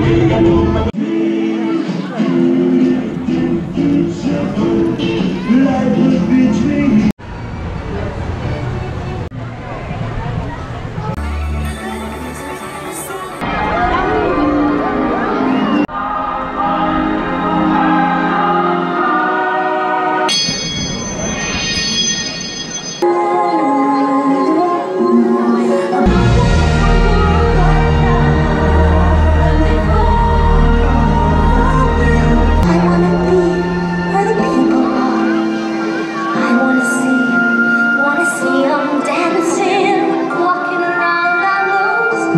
Hallelujah.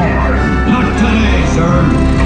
Not today, sir.